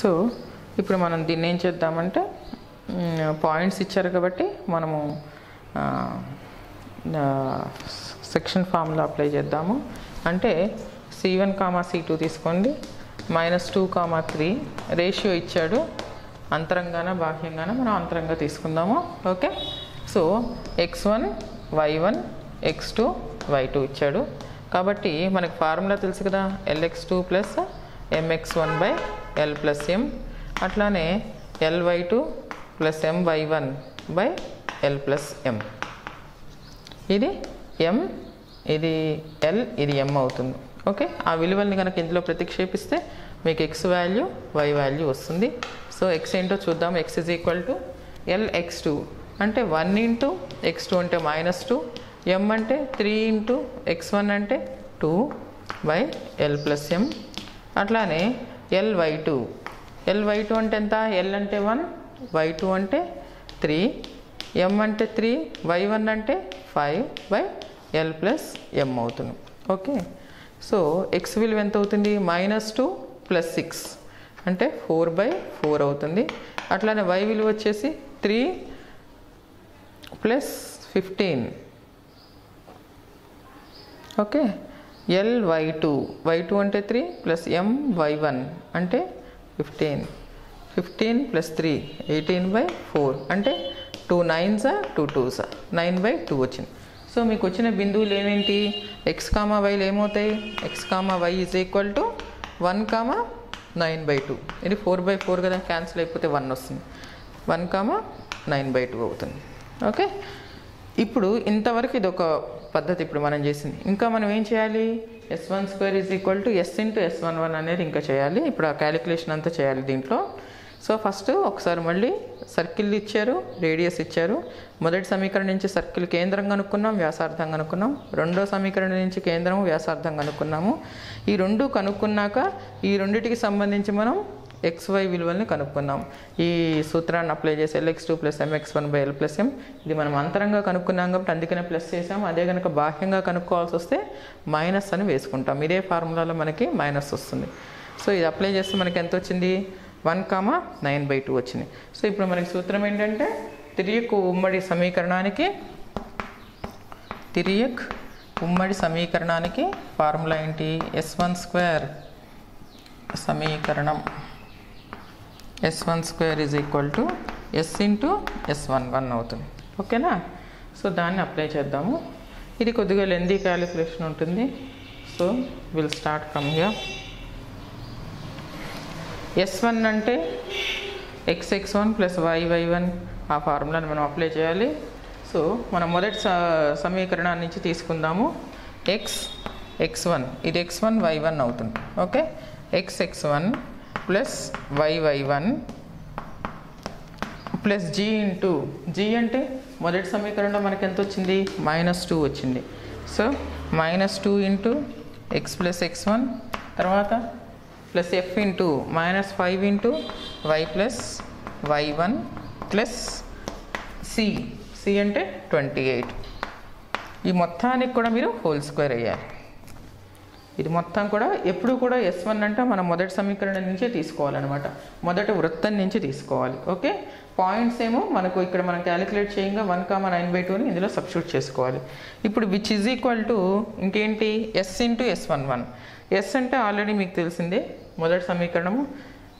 So ఇప్పుడు మనం దీన్ని ఏం చేద్దామంటే పాయింట్స్ ఇచ్చారు కాబట్టి మనము సెక్షన్ ఫామ్లో అప్లై చేద్దాము. అంటే C one comma C two తీసుకోండి. Minus two comma three. Ratio ఇచ్చాడు. అంతరంగాన బాహ్యంగాన మనం అంతరంగా తీసుకుందాము. Okay? So X one Y one X two Y two ఇచ్చాడు. కాబట్టి మనకి ఫార్ములా తెలుసు కదా L X two plus M X one by L plus M అట్లానే L Y two plus M Y one by L plus M ఇది M ఇది L ఇది ఎం అవుతుంది. ఓకే ఆ విలువల్ని కనుక ఇందులో ప్రతిక్షేపిస్తే మీకు ఎక్స్ వాల్యూ వై వాల్యూ వస్తుంది. సో ఎక్స్ ఏంటో చూద్దాం. X is equal to L X two అంటే వన్ ఇంటూ ఎక్స్ టూ అంటే మైనస్ టూ ఎం అంటే త్రీ ఇంటూ ఎక్స్ వన్ అంటే two by L plus M అట్లానే L Y two L Y two అంటే ఎంత? L అంటే వన్ వై టూ అంటే three M అంటే త్రీ వై వన్ అంటే five by L plus M అవుతుంది. ఓకే సో ఎక్స్ విలువ ఎంత అవుతుంది? మైనస్ టూ ప్లస్ సిక్స్ అంటే ఫోర్ బై ఫోర్ అవుతుంది. అట్లానే వై విలువ వచ్చేసి three plus fifteen okay L Y two Y two అంటే three plus M Y one అంటే fifteen fifteen plus three eighteen by four అంటే టూ నైన్సా టూ టూసా నైన్ బై టూ వచ్చింది. సో మీకు వచ్చిన బిందువులు ఏమేంటి? ఎక్స్ కామా వైలు ఏమవుతాయి? X comma Y is equal to one comma nine by two ఇది ఫోర్ బై ఫోర్ కదా క్యాన్సిల్ అయిపోతే వన్ వస్తుంది. One comma nine by two అవుతుంది. ఓకే ఇప్పుడు ఇంతవరకు ఇది ఒక పద్ధతి ఇప్పుడు మనం చేసింది. ఇంకా మనం ఏం చేయాలి? S one square is equal to S into S one one అనేది ఇంకా చేయాలి. ఇప్పుడు ఆ క్యాలిక్యులేషన్ అంతా చేయాలి దీంట్లో. సో ఫస్ట్ ఒకసారి మళ్ళీ సర్కిల్ ఇచ్చారు రేడియస్ ఇచ్చారు. మొదటి సమీకరణం నుంచి సర్కిల్ కేంద్రం కనుక్కున్నాం వ్యాసార్థం కనుక్కున్నాం. రెండో సమీకరణం నుంచి కేంద్రం వ్యాసార్థం కనుక్కున్నాము. ఈ రెండు కనుక్కున్నాక ఈ రెండిటికి సంబంధించి మనం ఎక్స్ వై విలువల్ని కనుక్కున్నాం. ఈ సూత్రాన్ని అప్లై చేసి L X two plus M X one by L plus M ఇది మనం అంతరంగా కనుక్కున్నాం కాబట్టి అందుకనే ప్లస్ చేసాం అదే కనుక బాహ్యంగా కనుక్కోవాల్సి వస్తే మైనస్ అని వేసుకుంటాం. ఇదే ఫార్ములాలో మనకి మైనస్ వస్తుంది. సో ఇది అప్లై చేస్తే మనకి ఎంత వచ్చింది? One comma nine by two వచ్చింది. సో ఇప్పుడు మనకి సూత్రం ఏంటంటే తిరియక్ ఉమ్మడి సమీకరణానికి తిరియక్ ఉమ్మడి సమీకరణానికి ఫార్ములా ఏంటి? ఎస్ వన్ స్క్వేర్ సమీకరణం. S one square is equal to S into S one one అవుతుంది. ఓకేనా? సో దాన్ని అప్లై చేద్దాము. ఇది కొద్దిగా లెందీ క్యాలిక్యులేషన్ ఉంటుంది. So will start from here S one అంటే X X one plus Y Y one ఆ ఫార్ములాని మనం అప్లై చేయాలి. సో మనం మొదటి సమీకరణాన్ని నుంచి తీసుకుందాము. ఎక్స్ ఎక్స్ వన్ ఇది ఎక్స్ వన్ వై వన్ అవుతుంది. Okay? X X one plus Y Y one plus G into G అంటే మొదటి సమీకరణంలో మనకి ఎంత వచ్చింది? మైనస్ టూ వచ్చింది. So minus two into X plus X one తర్వాత plus F into minus five into Y plus Y one plus C. C అంటే twenty eight. ఈ మొత్తానికి కూడా మీరు హోల్ స్క్వేర్ వేయాలి. ఇది మొత్తం కూడా ఎప్పుడు కూడా ఎస్ వన్ అంటే మనం మొదటి సమీకరణం నుంచే తీసుకోవాలన్నమాట. మొదటి వృత్తం నుంచి తీసుకోవాలి. ఓకే? పాయింట్స్ ఏమో మనకు ఇక్కడ మనం క్యాలిక్యులేట్ చేయంగా వన్ కామా నైన్ బై టూని ఇందులో సబ్స్టిట్యూట్ చేసుకోవాలి. ఇప్పుడు విచ్ ఈజ్ ఈక్వల్ టు ఇంకేంటి? S into S one one S అంటే ఆల్రెడీ మీకు తెలిసిందే. మొదటి సమీకరణము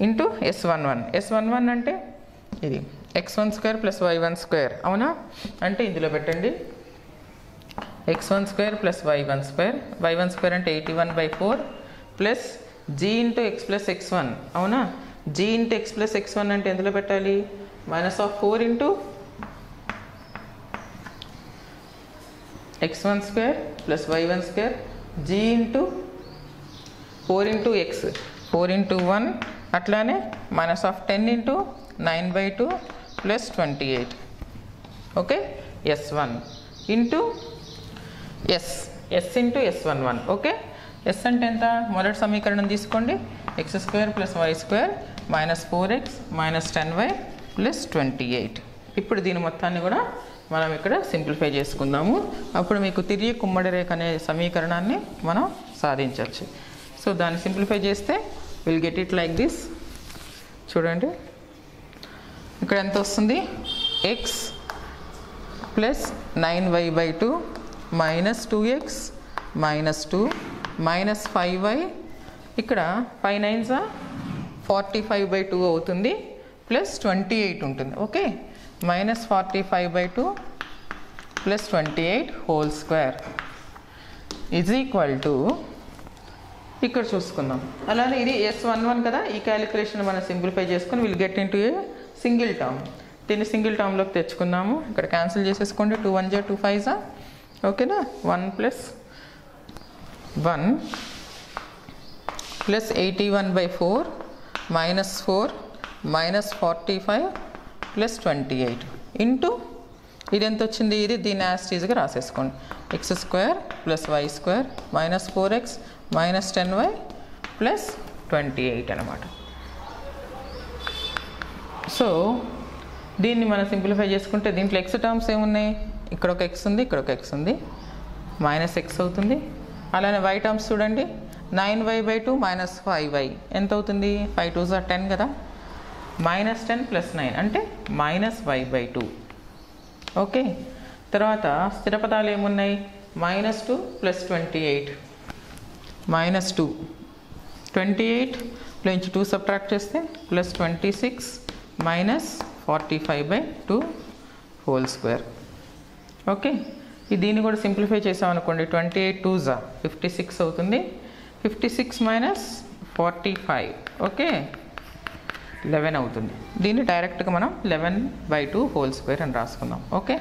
into S one one S one one అంటే ఇది. X one square plus Y one square అవునా? అంటే ఇందులో పెట్టండి. X one square plus Y one square. Y one square అంటే eighty one by four plus G into X plus X one. అవునా? G into X plus X one అంటే ఎందులో పెట్టాలి? Minus of four into X one square plus Y one square. G into four into X. Four into one అట్లానే minus of ten into nine by two plus twenty eight. Okay? S one. Into S S into S one one okay S అంటే ఎంత? మొదటి సమీకరణం తీసుకోండి. X square plus Y square minus four X minus ten Y plus twenty eight ఇప్పుడు దీని మొత్తాన్ని కూడా మనం ఇక్కడ సింప్లిఫై చేసుకుందాము. అప్పుడు మీకు తిరిగి కుమ్మడి రేఖ అనే సమీకరణాన్ని మనం సాధించవచ్చు. సో దాన్ని సింప్లిఫై చేస్తే will get it like this చూడండి. ఇక్కడ ఎంత వస్తుంది? X plus nine Y by two minus two X minus two minus five Y ఇక్కడ ఫైవ్ నైన్సా ఫార్టీ ఫైవ్ బై టూ అవుతుంది. ప్లస్ ట్వంటీ ఎయిట్ ఉంటుంది. Okay minus forty five by two plus twenty eight whole square is equal to ఇక్కడ చూసుకుందాం. అలానే ఇది yes one one కదా? ఈ క్యాలిక్యులేషన్ మనం సింప్లిఫై చేసుకుని will get in to a single term దీన్ని సింగిల్ టర్మ్లోకి తెచ్చుకుందాము. ఇక్కడ క్యాన్సిల్ చేసేసుకోండి. టూ వన్ జా టూ ఫైవ్ జా ఓకేనా? One plus one plus eighty one by four minus four minus forty five plus twenty eight. Into ఇది ఎంత వచ్చింది? ఇది దీన్ని యాస్టీజ్గా రాసేసుకోండి. X square plus Y square minus four X minus ten Y plus twenty eight అనమాట so దీన్ని మనం simplify చేసుకుంటే దీంట్లో ఎక్స్ టర్మ్స్ ఏమున్నాయి? ఇక్కడ ఒక ఎక్స్ ఉంది ఇక్కడ ఒక ఎక్స్ ఉంది. మైనస్ ఎక్స్ అవుతుంది. అలానే వై టర్మ్స్ చూడండి. Nine Y by two minus five Y ఎంత అవుతుంది? ఫైవ్ టూ జా టెన్ కదా? మైనస్ టెన్ ప్లస్ నైన్ అంటే minus Y by two okay తర్వాత స్థిర పదాలు ఏమున్నాయి? Minus two plus twenty eight minus two twenty ఎయిట్లో నుంచి టూ సబ్ట్రాక్ట్ చేస్తే plus twenty six minus forty five by two whole square okay. దీన్ని కూడా సింప్లిఫై చేసామనుకోండి ట్వంటీ ఎయిట్ టూ జా. ఫిఫ్టీ సిక్స్ అవుతుంది. Fifty six minus forty five. Okay. Eleven అవుతుంది. దీన్ని డైరెక్ట్గా మనం eleven by two whole square అని రాసుకుందాం. Okay.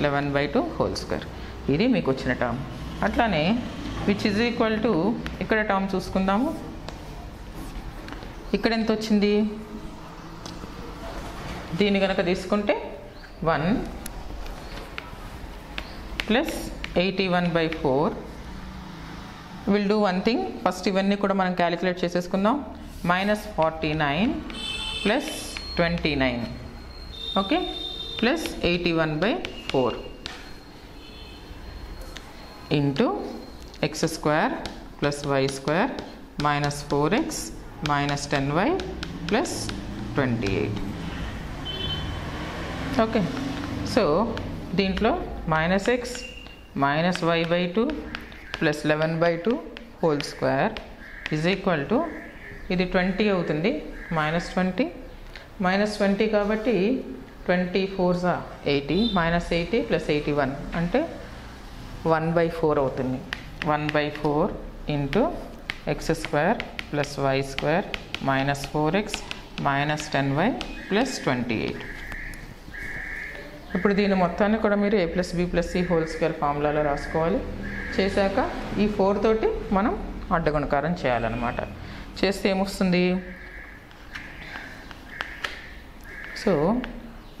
Eleven by two whole square. ఇది మీకు వచ్చిన టర్మ్. అట్లానే విచ్ ఇజ్ ఈక్వల్ టు ఇక్కడ టర్మ్ చూసుకుందాము. ఇక్కడ ఎంత వచ్చింది? దీన్ని కనుక తీసుకుంటే one plus eighty one by four will do one thing first ఇవన్నీ కూడా మనం క్యాలిక్యులేట్ చేసేసుకుందాం. Minus forty nine plus twenty nine okay plus eighty one by four into X square plus Y square minus four X minus ten Y plus twenty eight okay so దీంట్లో minus X minus Y by two plus eleven by two whole square is equal to ఇది twenty అవుతుంది. Minus twenty minus twenty కాబట్టి twenty four జా eighty minus eighty plus eighty one అంటే one by four అవుతుంది. One by four into X square plus Y square minus four X minus ten Y plus twenty eight ఇప్పుడు దీని మొత్తాన్ని కూడా మీరు A plus B plus C whole square ఫార్ములాలో రాసుకోవాలి. చేశాక ఈ ఫోర్ తోటి మనం అడ్డగుణకారం చేయాలన్నమాట. చేస్తే ఏమొస్తుంది? So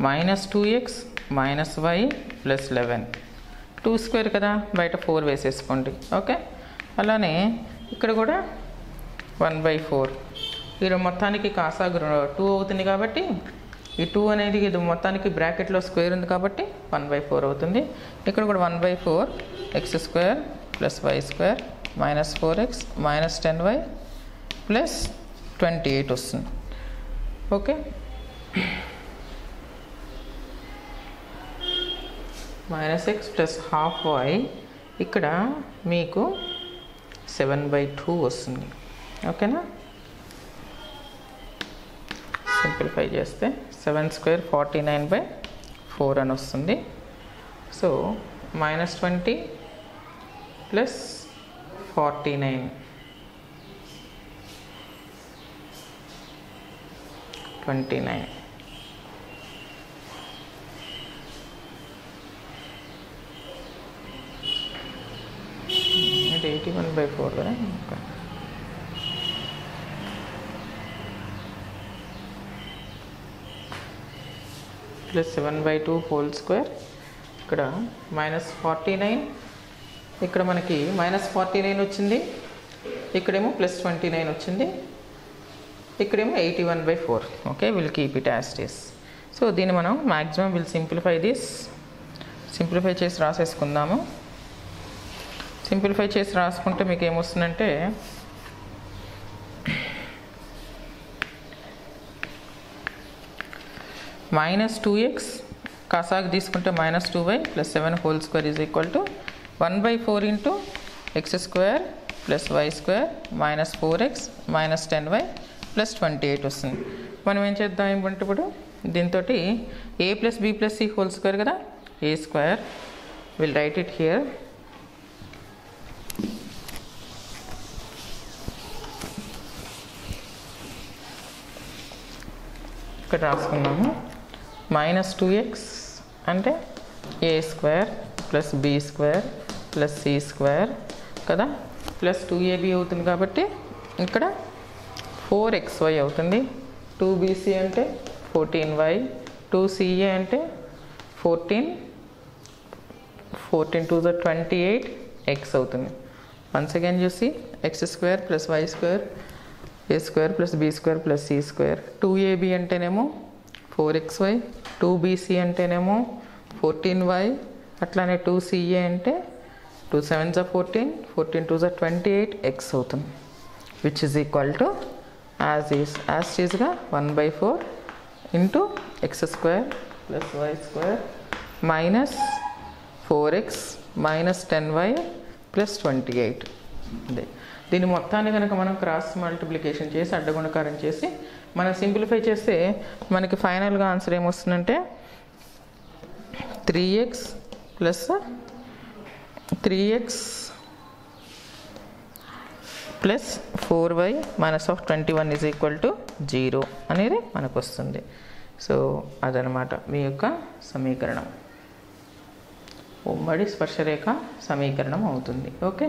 minus two X minus Y plus eleven two square కదా? బయట ఫోర్ వేసేసుకోండి. ఓకే అలానే ఇక్కడ కూడా వన్ బై ఫోర్ ఈ మొత్తానికి కాసాగు టూ అవుతుంది కాబట్టి ఈ టూ అనేది ఇది మొత్తానికి బ్రాకెట్లో స్క్వేర్ ఉంది కాబట్టి వన్ బై ఫోర్ అవుతుంది. ఇక్కడ కూడా one by four X square plus Y square minus four X minus ten Y plus twenty eight వస్తుంది. Okay? Minus X plus half Y ఇక్కడ మీకు సెవెన్ బై టూ వస్తుంది. ఓకేనా? సింప్లిఫై చేస్తే. Seven square forty nine by four అని వస్తుంది. So minus twenty plus forty nine twenty nine ఇది eighty one by four కదా plus seven by two whole square. ఇక్కడ మైనస్ ఫార్టీ నైన్. ఇక్కడ మనకి మైనస్ ఫార్టీ నైన్ వచ్చింది. ఇక్కడేమో ప్లస్ ట్వంటీ నైన్ వచ్చింది. ఇక్కడేమో eighty one by four. Okay will keep it as this so దీన్ని మనం maximum will simplify this simplify చేసి రాసేసుకుందాము. సింప్లిఫై చేసి రాసుకుంటే మీకు ఏమొస్తుందంటే మైనస్ టూ ఎక్స్ కాసాకు తీసుకుంటే minus two Y plus seven whole square is equal to one by four into X square plus Y square minus four X minus ten Y plus twenty eight వస్తుంది. మనం ఏం చేద్దాం ఏమంటే ఇప్పుడు దీంతో A plus B plus C whole square కదా A square will write it here ఇక్కడ రాసుకున్నాము. మైనస్ టూ ఎక్స్ అంటే A square plus B square plus C square కదా? ప్లస్ టూ ఏబి అవుతుంది కాబట్టి ఇక్కడ ఫోర్ ఎక్స్ వై అవుతుంది. టూ బీసీ అంటే ఫోర్టీన్ వై టూ సిఏ అంటే ఫోర్టీన్ ఫోర్టీన్ టూ జ ట్వంటీ ఎయిట్ ఎక్స్ అవుతుంది వన్స్ అగైన్ చూసి X square plus Y square A square plus B square plus C square two AB అంటేనేమో four X Y two BC అంటేనేమో fourteen why అట్లానే two CA అంటే two seven జా fourteen fourteen two జా twenty eight X అవుతుంది which is equal to as is as ఈజ్గా one by four into x square plus y square minus four x minus ten y plus twenty eight. అదే. దీని మొత్తాన్ని కనుక మనం cross multiplication చేసి అడ్డగుణకారం చేసి మనం సింప్లిఫై చేస్తే మనకి ఫైనల్గా ఆన్సర్ ఏమొస్తుందంటే three x plus three x plus four y minus of twenty one is equal to zero అనేది మనకు వస్తుంది సో అదనమాట మీ యొక్క సమీకరణం. ఉమ్మడి స్పర్శరేఖ సమీకరణం అవుతుంది. ఓకే